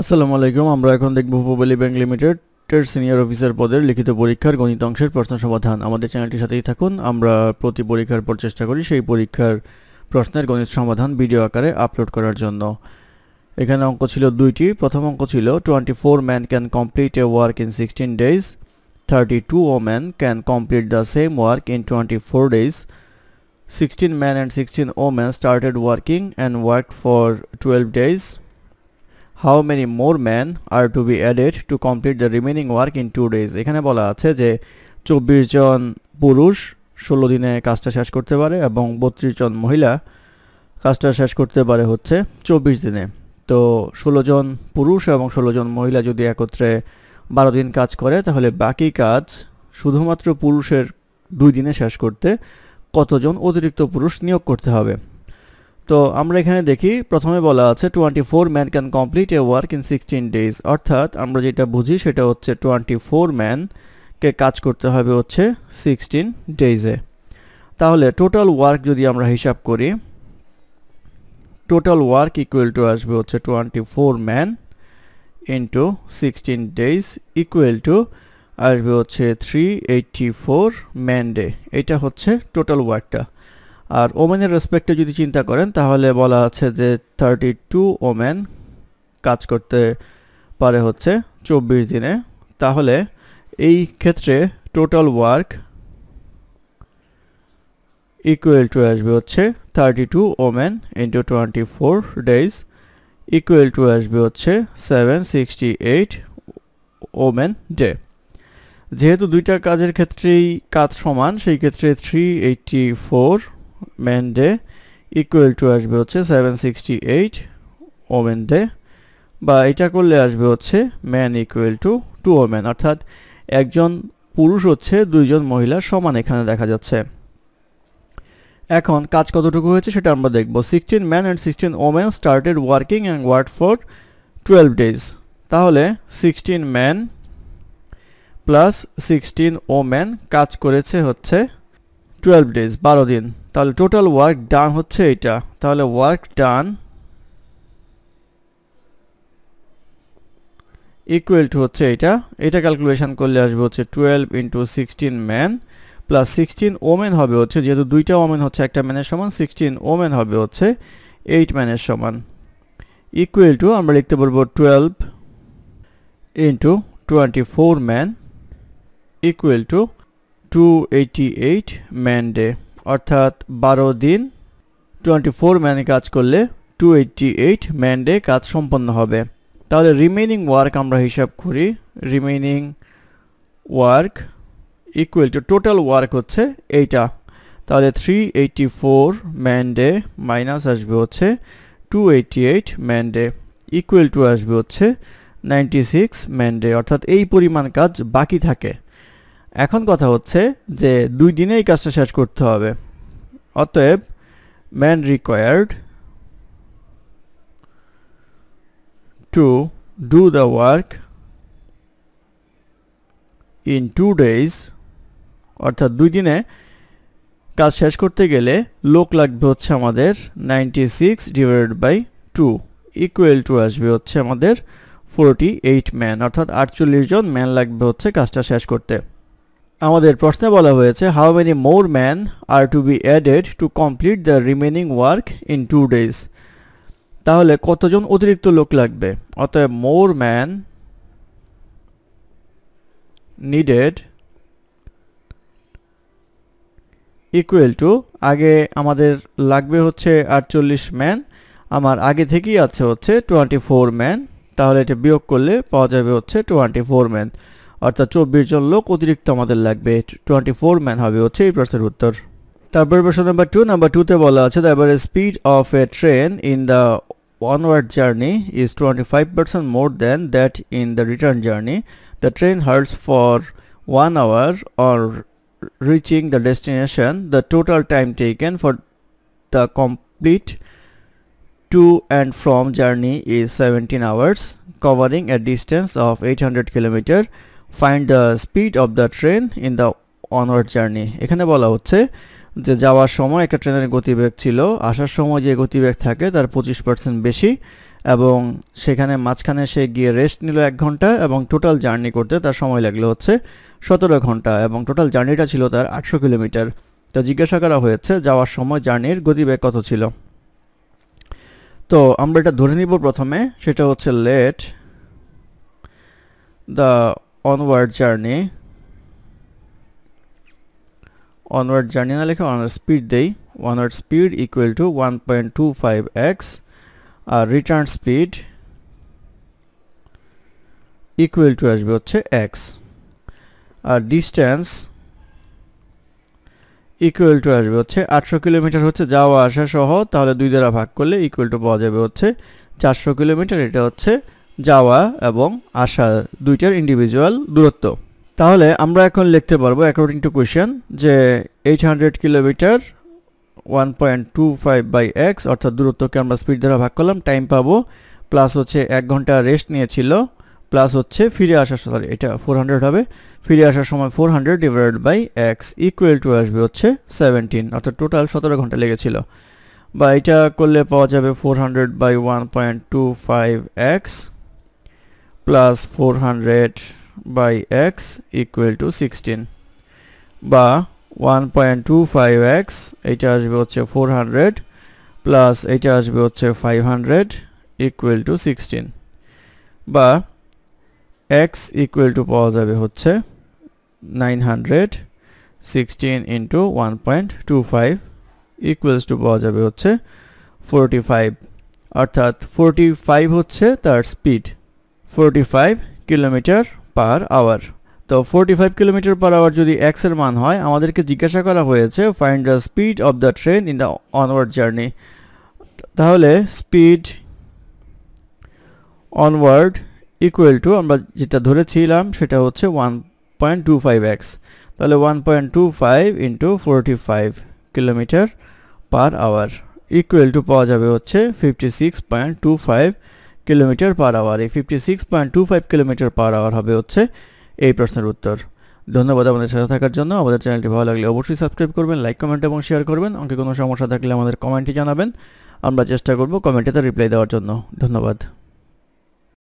আসসালামু আলাইকুম, আমরা এখন দেখব উপবলি ব্যাংক লিমিটেড টের সিনিয়র অফিসার পদের লিখিত পরীক্ষার গণিত অংশের প্রশ্ন সমাধান আমাদের চ্যানেলটির সাথেই থাকুন, আমরা প্রতি পরীক্ষার পর চেষ্টা করি সেই পরীক্ষার প্রশ্নের গণিত সমাধান ভিডিও আকারে আপলোড করার জন্য এখানে অঙ্ক ছিল দুইটি, প্রথম অঙ্ক ছিল twenty four man can complete a work in sixteen days thirty two woman can complete the same work in twenty four days 16 men and 16 women started working and worked for 12 days. How many more men are to be added to complete the remaining work in 2 days? এখানে বলা আছে যে 24 জন পুরুষ 16 দিনে কাজটা শেষ করতে পারে এবং 32 জন মহিলা কাজটা শেষ করতে পারে হচ্ছে 24 দিনে তো 16 জন পুরুষ এবং 16 জন মহিলা যদি একত্রে 12 দিন কাজ করে, তাহলে বাকি কাজ শুধুমাত্র পুরুষের দুই দিনে শেষ করতে কতজন অতিরিক্ত পুরুষ নিয়োগ করতে হবে তো আমরা এখানে দেখি, প্রথমে বলা আছে twenty four man can complete a work in sixteen days অর্থাৎ আমরা যেটা বুঝি সেটা হচ্ছে টোয়েন্টি ফোর ম্যানকে কাজ করতে হবে হচ্ছে সিক্সটিন ডেজে তাহলে টোটাল ওয়ার্ক যদি আমরা হিসাব করি টোটাল ওয়ার্ক ইকুয়াল টু আসবে হচ্ছে twenty four man into sixteen days equal to আসবে হচ্ছে three eighty four man day এটা হচ্ছে টোটাল ওয়ার্কটা আর ওমেনের রেসপেক্টে যদি চিন্তা করেন, তাহলে বলা আছে যে থার্টি টু ওমেন কাজ করতে পারে হচ্ছে চব্বিশ দিনে। তাহলে এই ক্ষেত্রে টোটাল ওয়ার্ক ইকুয়াল টু আসবে হচ্ছে thirty two women into twenty four days equal to আসবে হচ্ছে seven sixty eight women day যেহেতু দুইটা কাজের ক্ষেত্রেই কাজ সমান, সেই ক্ষেত্রে three eighty four man day equal to আসবে হচ্ছে seven sixty eight women day বা এটা করলে আসবে হচ্ছে man equal to two women অর্থাৎ একজন পুরুষ হচ্ছে দুইজন মহিলা সমান এখানে দেখা যাচ্ছে। এখন কাজ কতটুকু হয়েছে সেটা আমরা দেখব। Sixteen man and sixteen women started working and work for twelve days তাহলে sixteen man plus sixteen woman কাজ করেছে হচ্ছে টুয়েলভ ডেজ বারো দিন। তাহলে টোটাল ওয়ার্ক ডান হচ্ছে এইটা। তাহলে ওয়ার্ক ডান ইকুয়াল টু হচ্ছে এটা এটা ক্যালকুলেশন করলে আসবে হচ্ছে twelve into sixteen man plus sixteen women হবে হচ্ছে, যেহেতু দুইটা ওমেন হচ্ছে একটা ম্যানের সমান সিক্সটিন ওমেন হবে হচ্ছে এইট ম্যানের সমান। ইকুয়াল টু আমরা লিখতে পারব twelve into twenty four man equal to two eighty eight man day অর্থাৎ বারো দিন টোয়েন্টি ফোর ম্যানে কাজ করলে two eighty eight man day কাজ সম্পন্ন হবে। তাহলে রিমেইনিং ওয়ার্ক আমরা হিসাব করি remaining work equal to total work হচ্ছে এইটা। তাহলে three eighty four man day minus আসবে হচ্ছে two eighty eight man day equal to আসবে হচ্ছে নাইনটি সিক্স ম্যান ডে অর্থাৎ এই পরিমাণ কাজ বাকি থাকে। এখন কথা হচ্ছে যে দুই দিনে এই কাজটা শেষ করতে হবে। অতএব man required to do the work in two days অর্থাৎ দুই দিনে কাজ শেষ করতে গেলে লোক লাগবে হচ্ছে আমাদের ninety six divided by two equal to আসবে হচ্ছে আমাদের ফোরটি এইট ম্যান অর্থাৎ আটচল্লিশ জন ম্যান লাগবে হচ্ছে কাজটা শেষ করতে। আমাদের প্রশ্নে বলা হয়েছে how many more man are to be added to complete the remaining work in two days তাহলে কতজন অতিরিক্ত লোক লাগবে? অতএব more man needed equal to আগে আমাদের লাগবে হচ্ছে আটচল্লিশ ম্যান আমার আগে থেকেই আছে হচ্ছে টোয়েন্টি ফোর ম্যান তাহলে এটা বিয়োগ করলে পাওয়া যাবে হচ্ছে টোয়েন্টি ফোর ম্যান অর্থাৎ চব্বিশ জন লোক অতিরিক্ত আমাদের লাগবে। টোয়েন্টি ফোর ম্যান হবে হচ্ছে এই প্রশ্নের উত্তর। তারপর প্রশ্ন নাম্বার টু নাম্বার টুতে বলা আছে the speed of a train in the onward journey is twenty five percent more than that in the return journey the train halts for one hour or reaching the destination the total time taken for the complete to and from journey is seventeen hours covering a distance of eight hundred kilometre Find the speed of the train in the onward journey. এখানে বলা হচ্ছে যে যাওয়ার সময় একটা ট্রেনের গতিবেগ ছিল, আসার সময় যে গতিবেগ থাকে তার পঁচিশ পার্সেন্ট বেশি এবং সেখানে মাঝখানে সে গিয়ে রেস্ট নিল এক ঘণ্টা এবং টোটাল জার্নি করতে তার সময় লাগল হচ্ছে সতেরো ঘণ্টা এবং টোটাল জার্নিটা ছিল তার আটশো কিলোমিটার তো জিজ্ঞাসা করা হয়েছে যাওয়ার সময় জার্নির গতিবেগ কত ছিল তো আমরা এটা ধরে নিব প্রথমে, সেটা হচ্ছে let the onward journey onward journey না লিখে অনওয়ার্ড স্পিড দেই one point two five x R return speed equal to আসবে হচ্ছে এক্স আর ডিস্ট্যান্স ইকুয়াল টু আসবে হচ্ছে আটশো কিলোমিটার হচ্ছে যাওয়া আসা সহ, তাহলে দুই দ্বারা ভাগ করলে ইকুয়াল টু পাওয়া যাবে হচ্ছে চারশো কিলোমিটার, এটা হচ্ছে যাওয়া এবং আসা দুইটার ইন্ডিভিজুয়াল দূরত্ব। তাহলে আমরা এখন লিখতে পারব অ্যাকর্ডিং টু কোয়েশ্চেন যে eight hundred kilometre one point two five by x অর্থাৎ দূরত্বকে আমরা স্পিড দ্বারা ভাগ করলাম টাইম পাবো প্লাস হচ্ছে এক ঘণ্টা রেস্ট নিয়েছিল প্লাস হচ্ছে ফিরে আসার সরি এটা ফোর হান্ড্রেড হবে, ফিরে আসার সময় four hundred divide by x equal to আসবে হচ্ছে সেভেন্টিন অর্থাৎ টোটাল সতেরো ঘণ্টা লেগেছিল। বা এটা করলে পাওয়া যাবে four hundred by one point two five x plus four hundred by x equal to sixteen বা one point two five x এইটা আসবে হচ্ছে ফোর হান্ড্রেড প্লাস এইটা আসবে হচ্ছে five hundred equal to sixteen বা এক্স ইকুয়াল টু পাওয়া যাবে হচ্ছে nine hundred sixteen into one point two five equals to পাওয়া যাবে হচ্ছে ফোরটি ফাইভ অর্থাৎ ফোরটি ফাইভ হচ্ছে তার speed forty five kilometre per hour তো forty five kilometre per hour যদি এক্সের মান হয়, আমাদেরকে জিজ্ঞাসা করা হয়েছে find the speed of the train in the onward journey তাহলে স্পিড অনওয়ার্ড ইকুয়াল টু আমরা যেটা ধরেছিলাম, সেটা হচ্ছে one point two five x তাহলে one point two five into forty five kilometre per hour equal to পাওয়া যাবে হচ্ছে fifty six point two five kilometre per hour এই fifty six point two five kilometre per hour হবে হচ্ছে এই প্রশ্নের উত্তর। ধন্যবাদ আমাদের সাথে থাকার জন্য। আমাদের চ্যানেলটি ভালো লাগলে অবশ্যই সাবস্ক্রাইব করবেন, লাইক, কমেন্ট এবং শেয়ার করবেন। অঙ্কে কোনো সমস্যা থাকলে আমাদের কমেন্টে জানাবেন। আমরা চেষ্টা করব কমেন্টে তার রিপ্লাই দেওয়ার জন্য। ধন্যবাদ।